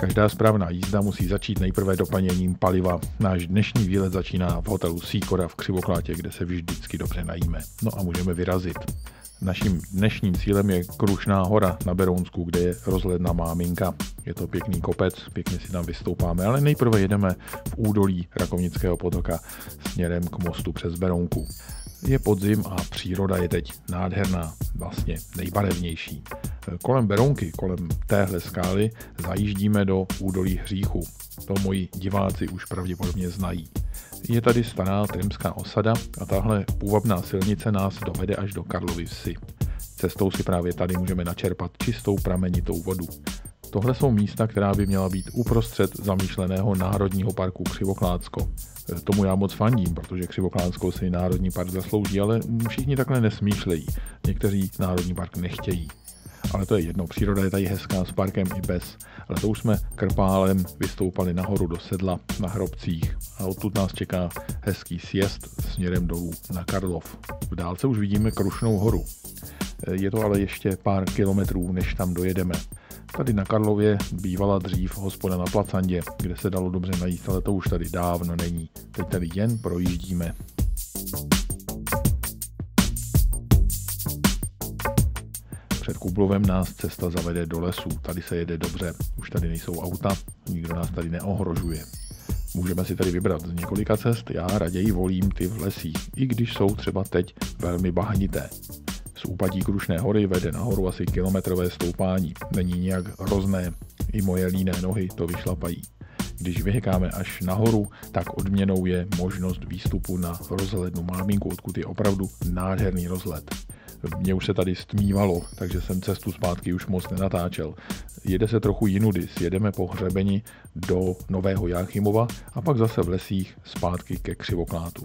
Každá správná jízda musí začít nejprve doplněním paliva. Náš dnešní výlet začíná v hotelu Sýkora v Křivoklátě, kde se vždycky dobře najíme. No a můžeme vyrazit. Naším dnešním cílem je Krušná hora na Berounsku, kde je rozhledna Máminka. Je to pěkný kopec, pěkně si tam vystoupáme, ale nejprve jedeme v údolí Rakovnického potoka směrem k mostu přes Berounku. Je podzim a příroda je teď nádherná, vlastně nejbarevnější. Kolem Berounky, kolem téhle skály, zajíždíme do údolí hříchu. To moji diváci už pravděpodobně znají. Je tady stará trimská osada a tahle půvabná silnice nás dovede až do Karlovy vsi. Cestou si právě tady můžeme načerpat čistou pramenitou vodu. Tohle jsou místa, která by měla být uprostřed zamýšleného Národního parku Křivoklátsko. Tomu já moc fandím, protože Křivoklátsko si Národní park zaslouží, ale všichni takhle nesmýšlejí. Někteří Národní park nechtějí ale to je jedno. Příroda je tady hezká s parkem i bez. Ale to už jsme krpálem vystoupali nahoru do sedla na Hrobcích a odtud nás čeká hezký sjezd směrem dolů na Karlov. V dálce už vidíme Krušnou horu. Je to ale ještě pár kilometrů, než tam dojedeme. Tady na Karlově bývala dřív hospoda na Placandě, kde se dalo dobře najíst, ale to už tady dávno není. Teď tady jen projíždíme. Před Kublovem nás cesta zavede do lesu. Tady se jede dobře. Už tady nejsou auta, nikdo nás tady neohrožuje. Můžeme si tady vybrat z několika cest, já raději volím ty v lesích, i když jsou třeba teď velmi bahnité. Z úpadí Krušné hory vede nahoru asi kilometrové stoupání. Není nijak hrozné, i moje líné nohy to vyšlapají. Když vyhekáme až nahoru, tak odměnou je možnost výstupu na rozhlednu Máminku, odkud je opravdu nádherný rozhled. Mně už se tady stmívalo, takže jsem cestu zpátky už moc nenatáčel. Jede se trochu jinudy, jedeme po hřebeni do Nového Jáchymova a pak zase v lesích zpátky ke Křivoklátu.